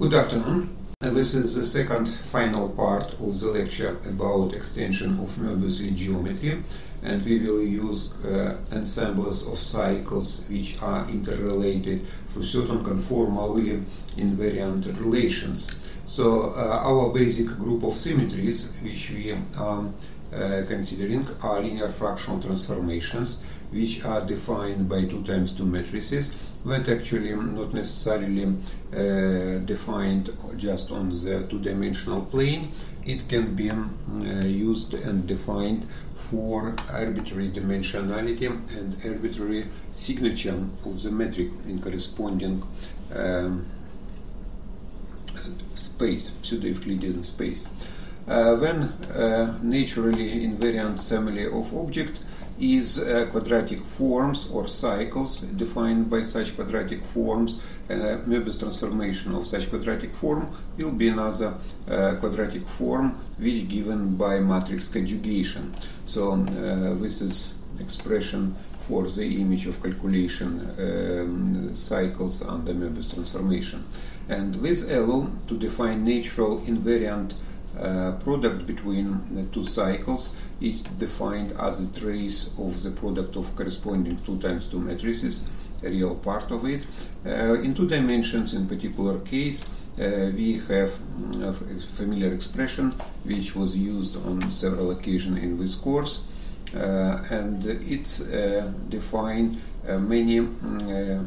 Good afternoon. This is the second final part of the lecture about extension of Möbius geometry and we will use uh, ensembles of cycles which are interrelated through certain conformally invariant relations. So uh, our basic group of symmetries which we are uh, considering are linear fractional transformations which are defined by 2 times 2 matrices but actually not necessarily uh, defined just on the two-dimensional plane. It can be uh, used and defined for arbitrary dimensionality and arbitrary signature of the metric in corresponding um, space, pseudo-Euclidean space. Uh, when uh, naturally invariant family of objects is uh, quadratic forms or cycles defined by such quadratic forms and a Möbius transformation of such quadratic form will be another uh, quadratic form which given by matrix conjugation. So uh, this is expression for the image of calculation um, cycles under Möbius transformation. And this allow to define natural invariant uh, product between the two cycles is defined as a trace of the product of corresponding 2 times 2 matrices, a real part of it. Uh, in two dimensions, in particular case, uh, we have a familiar expression which was used on several occasions in this course, uh, and it's uh, define uh, many mm,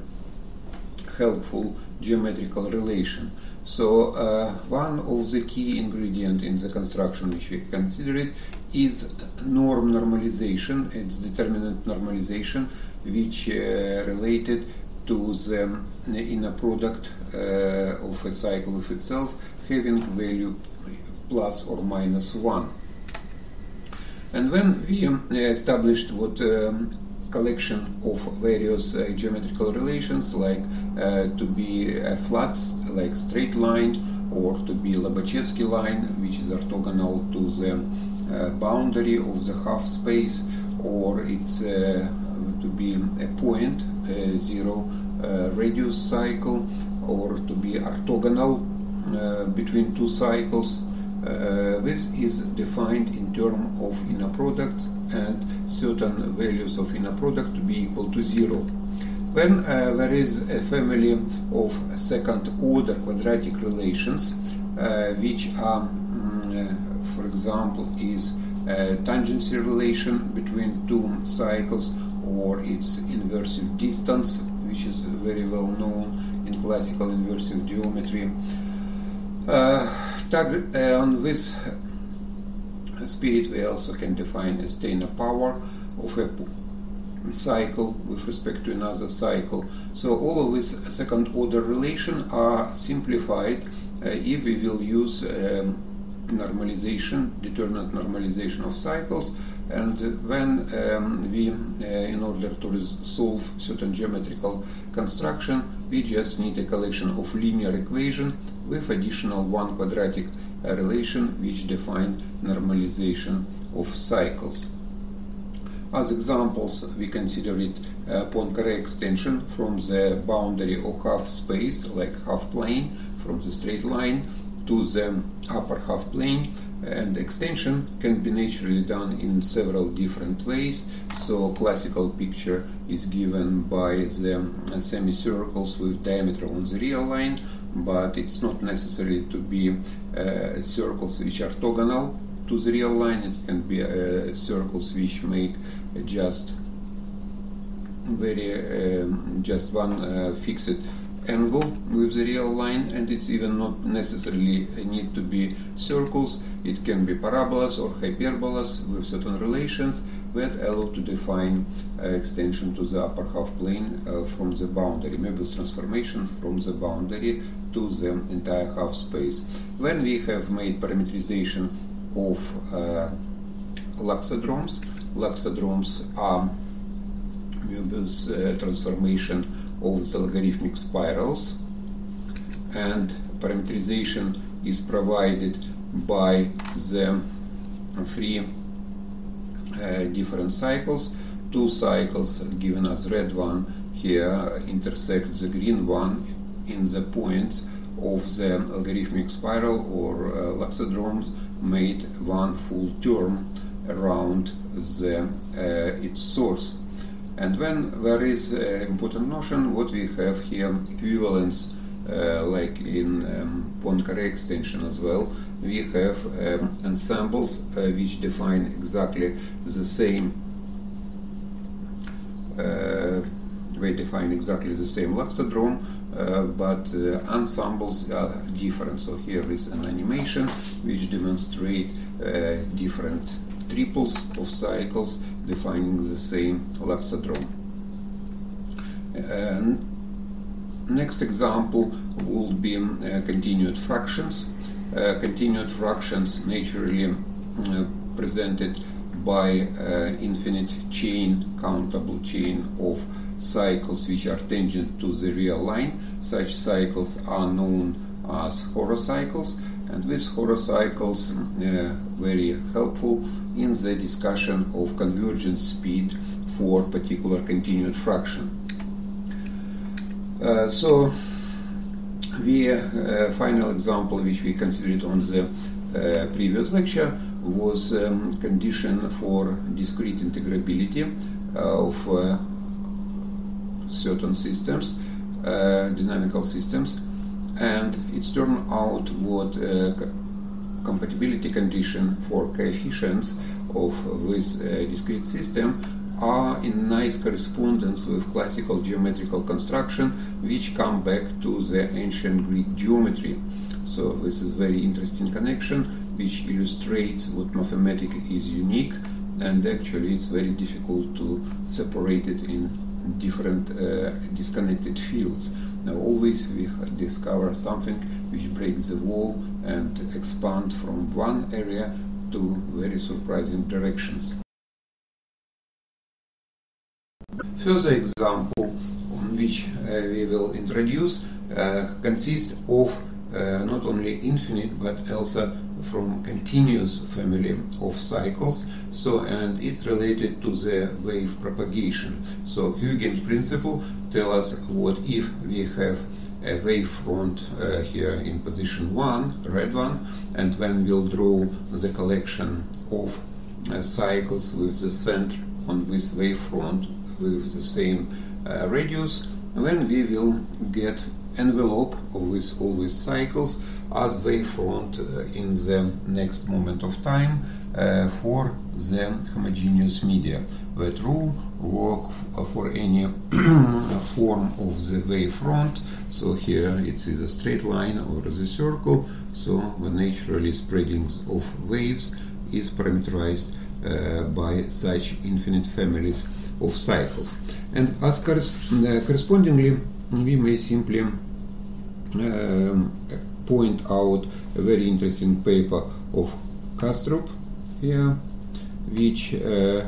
helpful geometrical relation. So uh, one of the key ingredient in the construction which we consider it is norm normalization. It's determinant normalization which uh, related to the inner product uh, of a cycle of itself having value plus or minus 1. And when we established what um, collection of various uh, geometrical relations like uh, to be a flat like straight line or to be Lobachevsky line which is orthogonal to the uh, boundary of the half space or it's uh, to be a point uh, zero uh, radius cycle or to be orthogonal between two cycles uh, this is defined in terms of inner product and certain values of inner product to be equal to zero. When uh, there is a family of second order quadratic relations, uh, which are, um, for example, is a tangency relation between two cycles or its inversive distance, which is very well known in classical inversive geometry. Uh, tag uh, on spirit we also can define a Steiner power of a cycle with respect to another cycle. So all of these second order relation are simplified uh, if we will use um, normalization, determinant normalization of cycles and when um, we, uh, in order to solve certain geometrical construction, we just need a collection of linear equation with additional one quadratic relation which define normalization of cycles. As examples, we consider it uh, Poincare extension from the boundary of half space, like half plane, from the straight line to the upper half plane and extension can be naturally done in several different ways. So classical picture is given by the semicircles with diameter on the real line but it's not necessary to be uh, circles which are orthogonal to the real line. It can be uh, circles which make just very um, just one uh, fixed angle with the real line and it's even not necessarily need to be circles. It can be parabolas or hyperbolas with certain relations that allow to define uh, extension to the upper half plane uh, from the boundary. Möbius transformation from the boundary to the entire half space. When we have made parametrization of uh, loxodromes loxodromes are Möbius uh, transformation of the logarithmic spirals and parameterization is provided by the three uh, different cycles two cycles given as red one here intersect the green one in the points of the logarithmic spiral or uh, loxodromes made one full turn around the, uh, its source. And when there is an important notion, what we have here equivalence, uh, like in um, Poincare extension as well, we have um, ensembles uh, which define exactly the same uh, define exactly the same loxodrome, uh, but uh, ensembles are different. So here is an animation which demonstrate uh, different triples of cycles defining the same loxodrome. And next example would be uh, continued fractions. Uh, continued fractions naturally uh, presented by uh, infinite chain, countable chain of cycles which are tangent to the real line. Such cycles are known as horocycles, and these horocycles uh, very helpful in the discussion of convergence speed for particular continued fraction. Uh, so the uh, final example which we considered on the uh, previous lecture was um, condition for discrete integrability of uh, certain systems, uh, dynamical systems, and it's turned out what uh, compatibility condition for coefficients of this uh, discrete system are in nice correspondence with classical geometrical construction which come back to the ancient Greek geometry. So this is very interesting connection which illustrates what mathematics is unique and actually it's very difficult to separate it in different uh, disconnected fields. Now always we discover something which breaks the wall and expand from one area to very surprising directions. Further example which uh, we will introduce uh, consists of uh, not only infinite but also from continuous family of cycles. So and it's related to the wave propagation. So Huygens principle tell us what if we have a wave front uh, here in position 1 red one and when we'll draw the collection of uh, cycles with the center on this wave front with the same uh, radius then we will get envelope of this all these cycles as wavefront uh, in the next moment of time uh, for the homogeneous media. That rule work uh, for any form of the wavefront. So here it is a straight line or the circle. So the naturally spreading of waves is parameterized uh, by such infinite families of cycles. And as uh, correspondingly, we may simply um, point out a very interesting paper of Kastrup here, which uh,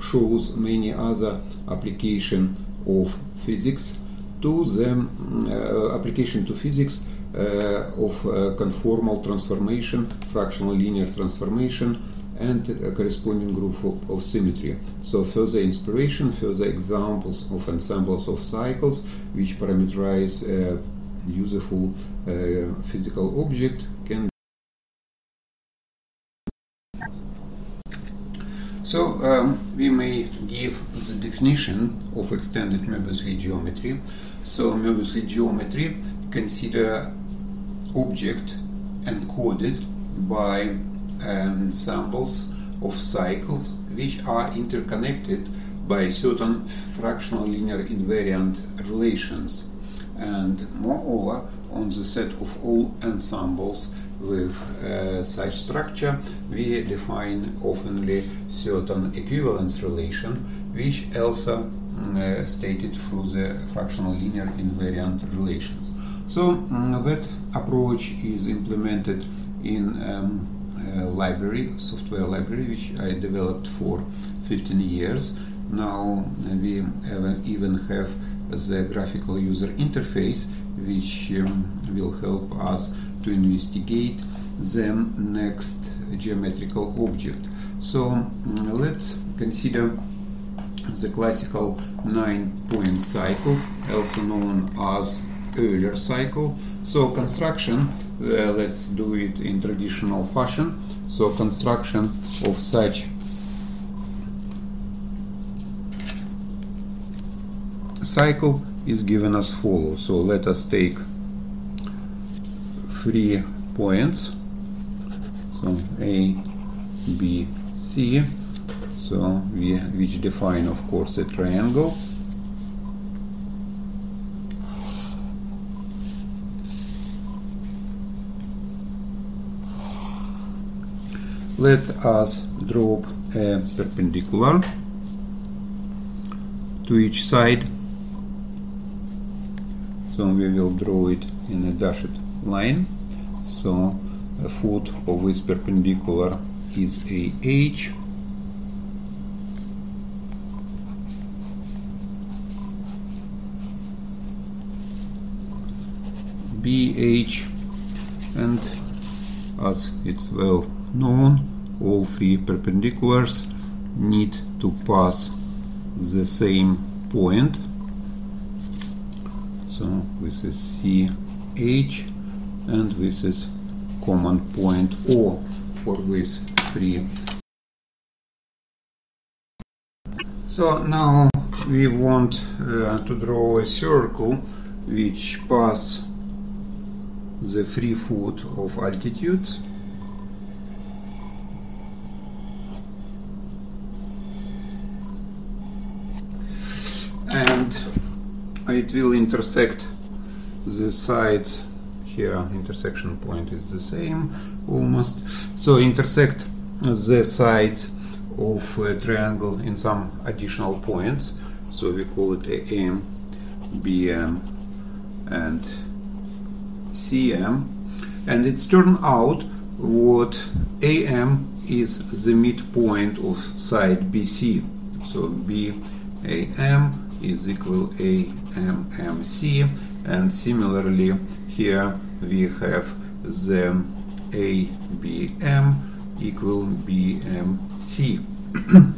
shows many other application of physics to the uh, application to physics uh, of uh, conformal transformation, fractional linear transformation, and corresponding group of, of, symmetry. So further inspiration, further examples of ensembles of cycles which parameterize uh, useful uh, physical object can So um, we may give the definition of extended Möbius geometry. So Möbius geometry consider object encoded by ensembles of cycles which are interconnected by certain fractional linear invariant relations and moreover on the set of all ensembles with uh, such structure we define oftenly certain equivalence relation which also uh, stated through the fractional linear invariant relations. So um, that approach is implemented in um, a library, software library, which I developed for 15 years. Now we even have the graphical user interface, which um, will help us to investigate the next geometrical object. So um, let's consider the classical nine-point cycle, also known as Euler cycle. So construction, uh, let's do it in traditional fashion. So construction of such cycle is given as follows. So let us take three points. So A, B, C. So we which define of course a triangle. Let us drop a perpendicular to each side so we will draw it in a dashed line. So a foot of this perpendicular is AH BH and as it's well known all three perpendiculars need to pass the same point this is CH and this is common point O for these three. So now we want uh, to draw a circle which pass the three foot of altitudes. And it will intersect the sides here intersection point is the same almost. So intersect the sides of a triangle in some additional points. So we call it AM BM and CM and it's turned out what AM is the midpoint of side BC so BAM is equal AMMC and similarly here we have the ABM equal BMC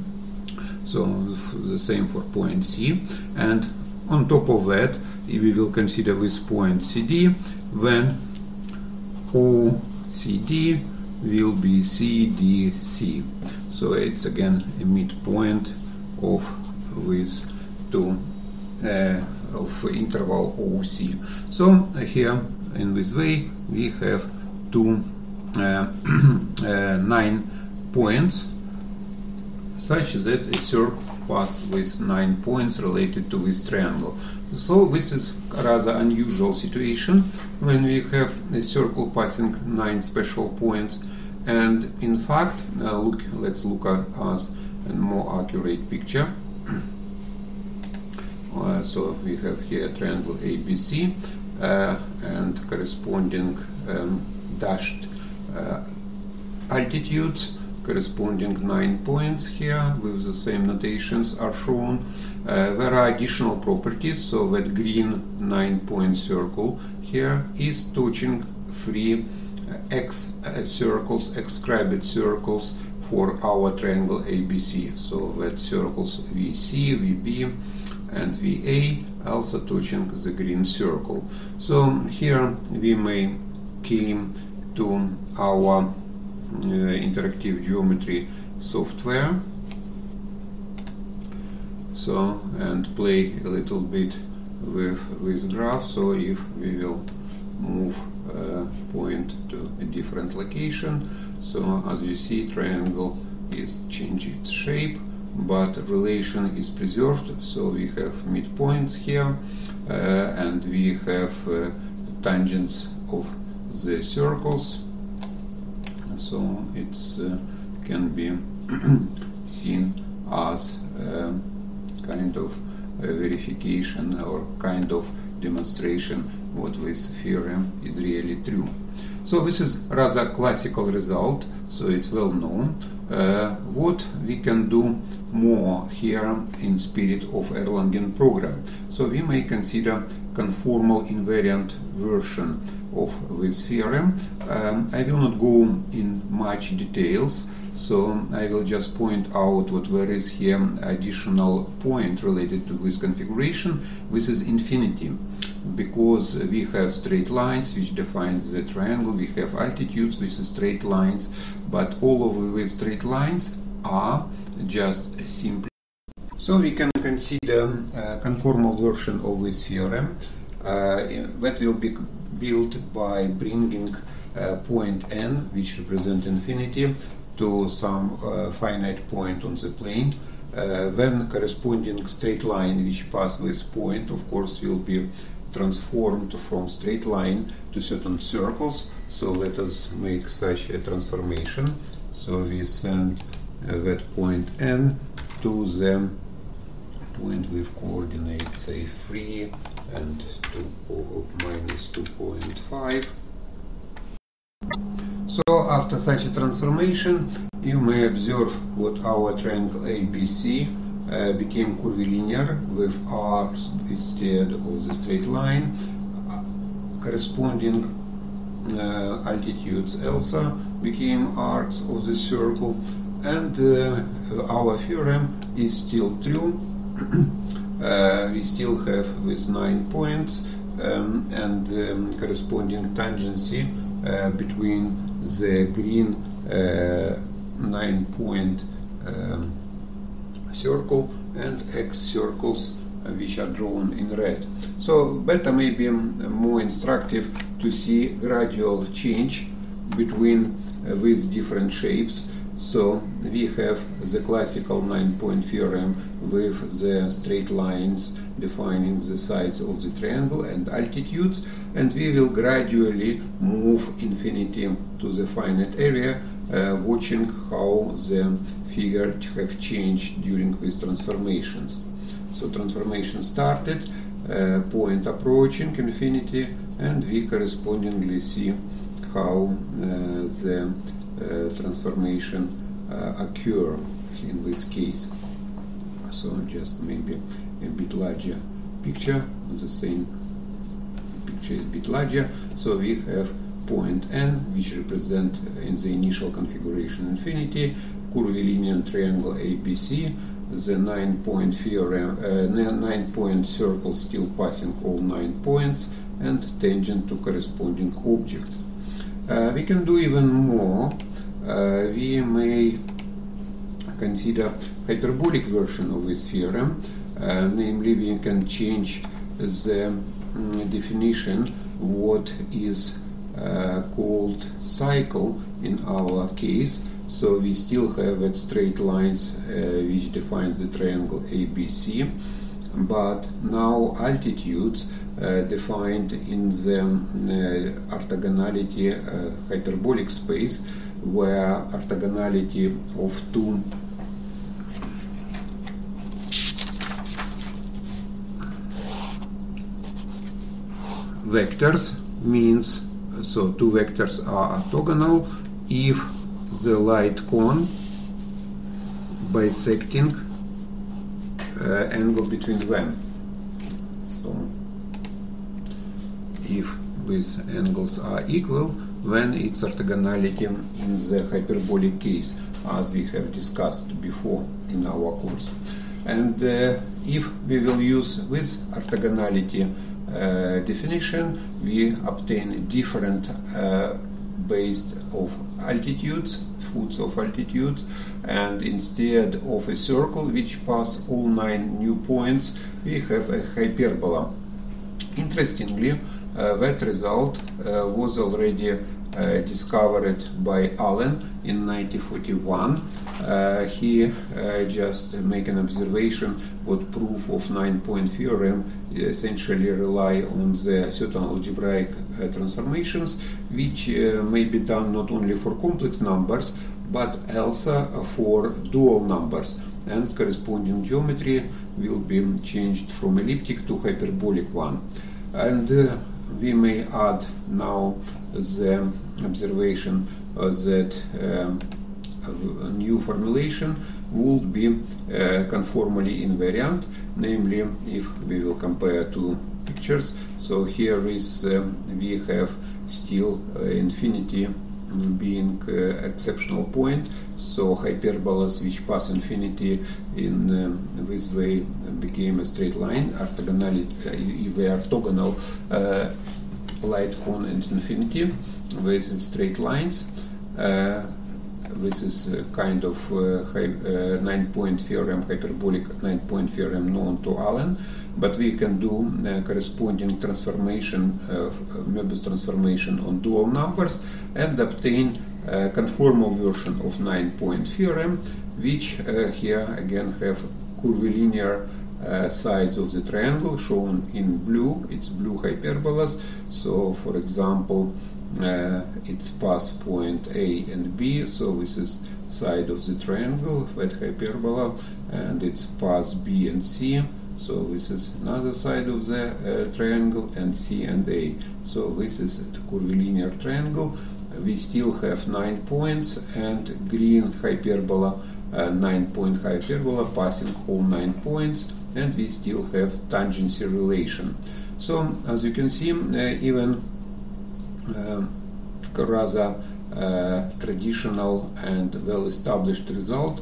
so the same for point C. And on top of that if we will consider this point CD when OCD will be CDC so it's again a midpoint of this two uh, of interval OC. So uh, here in this way we have two uh, nine points such that a circle pass with nine points related to this triangle. So this is a rather unusual situation when we have a circle passing nine special points and in fact uh, look let's look at us a more accurate picture uh, so we have here triangle ABC uh, and corresponding um, dashed uh, altitudes corresponding nine points here with the same notations are shown. Uh, there are additional properties, so that green nine point circle here is touching three uh, X uh, circles, X circles for our triangle ABC. So that circles VC, VB, and VA also touching the green circle. So here we may came to our uh, interactive geometry software. So and play a little bit with this graph. So if we will move uh, point to a different location. So as you see triangle is changing its shape but relation is preserved so we have midpoints here uh, and we have uh, tangents of the circles so it uh, can be seen as uh, kind of verification or kind of demonstration what this theorem is really true. So this is rather classical result, so it's well known. Uh, what we can do more here in spirit of Erlangen program. So we may consider conformal invariant version of this theorem. Um, I will not go in much details. So I will just point out what there is here additional point related to this configuration. This is infinity because we have straight lines which defines the triangle, we have altitudes with straight lines, but all of these straight lines are just simply. So we can consider a conformal version of this theorem uh, that will be built by bringing uh, point n, which represent infinity, to some uh, finite point on the plane. Uh, then corresponding straight line which pass this point, of course, will be transformed from straight line to certain circles. So let us make such a transformation. So we send uh, that point n to the point with coordinates say 3 and 2 minus 2.5. So after such a transformation, you may observe what our triangle ABC uh, became curvilinear with arcs instead of the straight line, corresponding uh, altitudes also became arcs of the circle, and uh, our theorem is still true. Uh, we still have with nine points um, and um, corresponding tangency uh, between the green uh, nine point um, circle and excircles uh, which are drawn in red. So beta may be more instructive to see gradual change between uh, these different shapes. So we have the classical nine-point theorem with the straight lines defining the sides of the triangle and altitudes, and we will gradually move infinity to the finite area, watching how the figure have changed during these transformations. So transformation started, uh, point approaching infinity, and we correspondingly see how uh, the uh, transformation uh, occur in this case. So just maybe a bit larger picture, the same picture is a bit larger. So we have point n, which represent in the initial configuration infinity, curvilinear triangle ABC, the nine-point theorem, uh, nine-point circle still passing all nine points, and tangent to corresponding objects. Uh, we can do even more. Uh, we may consider hyperbolic version of this theorem, uh, namely we can change the um, definition what is uh, called cycle in our case. So we still have that straight lines uh, which defines the triangle ABC, but now altitudes uh, defined in the uh, orthogonality uh, hyperbolic space, where orthogonality of two vectors means so two vectors are orthogonal if the light cone bisecting uh, angle between them. So if these angles are equal, then it's orthogonality in the hyperbolic case, as we have discussed before in our course. And uh, if we will use this orthogonality definition, we obtain different uh, based of altitudes, foots of altitudes, and instead of a circle which pass all nine new points, we have a hyperbola. Interestingly, uh, that result uh, was already uh, discovered by Allen in 1941. Uh, he uh, just make an observation what proof of nine-point theorem essentially rely on the certain algebraic uh, transformations which may be done not only for complex numbers but also for dual numbers and corresponding geometry will be changed from elliptic to hyperbolic one and we may add now the observation uh, that um, a new formulation would be uh, conformally invariant, namely if we will compare two pictures. So here is um, we have still uh, infinity being uh, exceptional point. So hyperbolas which pass infinity in um, this way became a straight line. Orthogonality, uh, they orthogonal uh, light cone and infinity with straight lines. Uh, this is a kind of uh, uh, nine-point theorem, hyperbolic nine-point theorem known to Allen but we can do uh, corresponding transformation, uh, Möbius transformation on dual numbers and obtain a conformal version of nine-point theorem, which here again have curvilinear uh, sides of the triangle shown in blue. It's blue hyperbolas. So, for example, it's pass point A and B. So this is side of the triangle, that hyperbola, and it's pass B and C. So this is another side of the uh, triangle and C and A. So this is a curvilinear triangle. We still have nine points and green hyperbola, uh, nine point hyperbola passing all nine points and we still have tangency relation. So as you can see, uh, even uh, rather uh, traditional and well-established result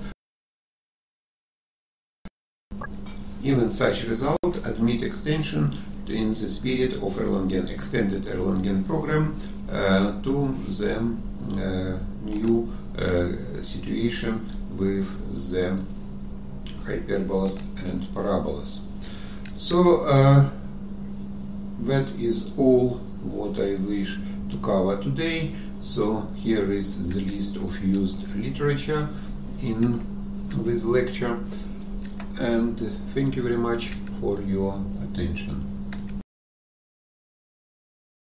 Even such result admit extension in the spirit of Erlangen extended Erlangen program uh, to the uh, new uh, situation with the hyperbolas and parabolas. So uh, that is all what I wish to cover today. So here is the list of used literature in this lecture and thank you very much for your attention.